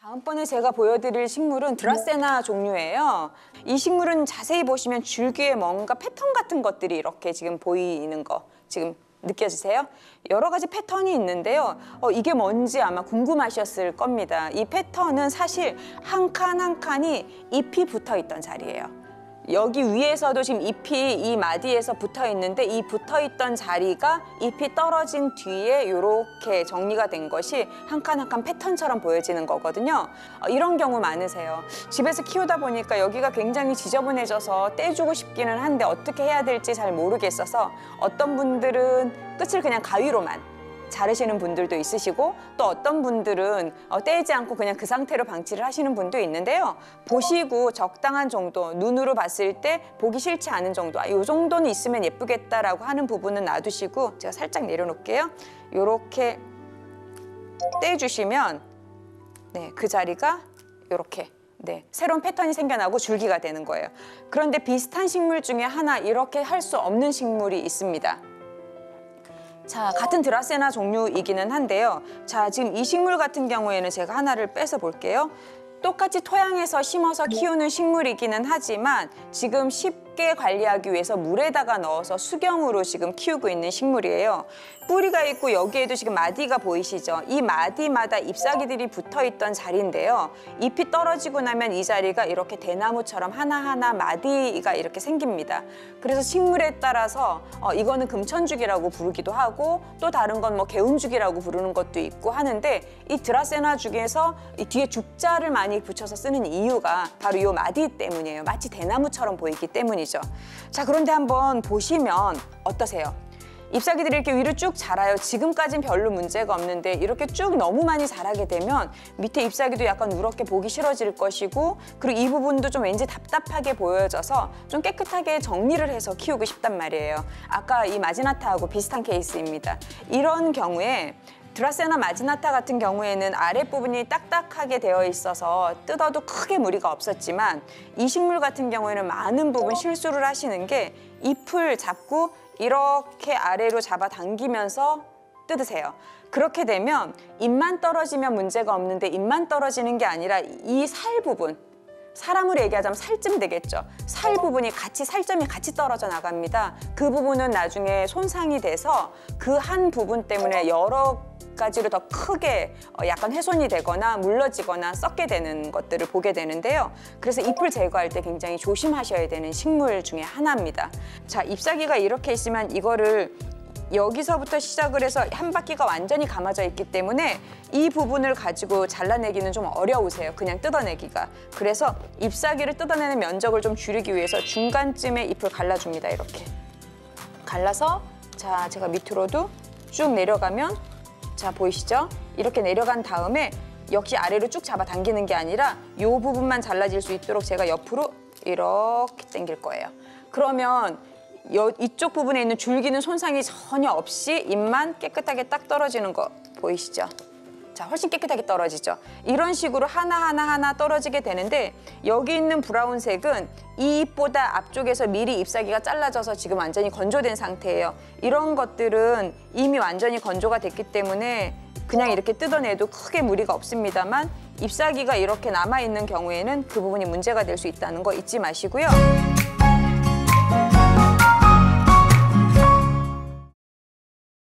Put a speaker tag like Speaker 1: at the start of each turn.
Speaker 1: 다음번에 제가 보여드릴 식물은 드라세나 종류예요. 이 식물은 자세히 보시면 줄기에 뭔가 패턴 같은 것들이 이렇게 지금 보이는 거 지금 느껴지세요? 여러 가지 패턴이 있는데요. 어, 이게 뭔지 아마 궁금하셨을 겁니다. 이 패턴은 사실 한 칸 한 칸이 잎이 붙어 있던 자리예요. 여기 위에서도 지금 잎이 이 마디에서 붙어 있는데 이 붙어 있던 자리가 잎이 떨어진 뒤에 이렇게 정리가 된 것이 한 칸 한 칸 패턴처럼 보여지는 거거든요. 어, 이런 경우 많으세요. 집에서 키우다 보니까 여기가 굉장히 지저분해져서 떼주고 싶기는 한데 어떻게 해야 될지 잘 모르겠어서 어떤 분들은 끝을 그냥 가위로만 자르시는 분들도 있으시고 또 어떤 분들은 어, 떼지 않고 그냥 그 상태로 방치를 하시는 분도 있는데요. 보시고 적당한 정도, 눈으로 봤을 때 보기 싫지 않은 정도, 아, 이 정도는 있으면 예쁘겠다라고 하는 부분은 놔두시고 제가 살짝 내려놓을게요. 이렇게 떼주시면 네, 그 자리가 이렇게 네, 새로운 패턴이 생겨나고 줄기가 되는 거예요. 그런데 비슷한 식물 중에 하나 이렇게 할 수 없는 식물이 있습니다. 자, 같은 드라세나 종류이기는 한데요. 자, 지금 이 식물 같은 경우에는 제가 하나를 빼서 볼게요. 똑같이 토양에서 심어서 키우는 식물이기는 하지만 지금 쉽게 관리하기 위해서 물에다가 넣어서 수경으로 지금 키우고 있는 식물이에요. 뿌리가 있고 여기에도 지금 마디가 보이시죠? 이 마디마다 잎사귀들이 붙어 있던 자리인데요. 잎이 떨어지고 나면 이 자리가 이렇게 대나무처럼 하나하나 마디가 이렇게 생깁니다. 그래서 식물에 따라서 어, 이거는 금천죽이라고 부르기도 하고 또 다른 건 뭐 개운죽이라고 부르는 것도 있고 하는데 이 드라세나 중에서 이 뒤에 죽자를 많이 붙여서 쓰는 이유가 바로 이 마디 때문이에요. 마치 대나무처럼 보이기 때문이죠. 자, 그런데 한번 보시면 어떠세요? 잎사귀들이 이렇게 위로 쭉 자라요. 지금까진 별로 문제가 없는데 이렇게 쭉 너무 많이 자라게 되면 밑에 잎사귀도 약간 누렇게 보기 싫어질 것이고 그리고 이 부분도 좀 왠지 답답하게 보여져서 좀 깨끗하게 정리를 해서 키우고 싶단 말이에요. 아까 이 마지나타하고 비슷한 케이스입니다. 이런 경우에 드라세나 마지나타 같은 경우에는 아랫부분이 딱딱하게 되어 있어서 뜯어도 크게 무리가 없었지만 이 식물 같은 경우에는 많은 부분 실수를 하시는 게 잎을 잡고 이렇게 아래로 잡아 당기면서 뜯으세요. 그렇게 되면 잎만 떨어지면 문제가 없는데 잎만 떨어지는 게 아니라 이 살 부분 사람으로 얘기하자면 살쯤 되겠죠. 살 부분이 같이 살점이 같이 떨어져 나갑니다. 그 부분은 나중에 손상이 돼서 그 한 부분 때문에 여러 가지로 더 크게 어, 약간 훼손이 되거나 물러지거나 썩게 되는 것들을 보게 되는데요. 그래서 잎을 제거할 때 굉장히 조심하셔야 되는 식물 중에 하나입니다. 자, 잎사귀가 이렇게 있으면 이거를 여기서부터 시작을 해서 한 바퀴가 완전히 감아져 있기 때문에 이 부분을 가지고 잘라내기는 좀 어려우세요. 그냥 뜯어내기가. 그래서 잎사귀를 뜯어내는 면적을 좀 줄이기 위해서 중간쯤에 잎을 갈라줍니다. 이렇게. 갈라서 자 제가 밑으로도 쭉 내려가면 자 보이시죠? 이렇게 내려간 다음에 역시 아래로 쭉 잡아 당기는 게 아니라 이 부분만 잘라질 수 있도록 제가 옆으로 이렇게 당길 거예요. 그러면 여, 이쪽 부분에 있는 줄기는 손상이 전혀 없이 잎만 깨끗하게 딱 떨어지는 거 보이시죠? 자, 훨씬 깨끗하게 떨어지죠. 이런 식으로 하나하나 하나 떨어지게 되는데 여기 있는 브라운색은 이 잎보다 앞쪽에서 미리 잎사귀가 잘라져서 지금 완전히 건조된 상태예요. 이런 것들은 이미 완전히 건조가 됐기 때문에 그냥 이렇게 뜯어내도 크게 무리가 없습니다만 잎사귀가 이렇게 남아있는 경우에는 그 부분이 문제가 될 수 있다는 거 잊지 마시고요.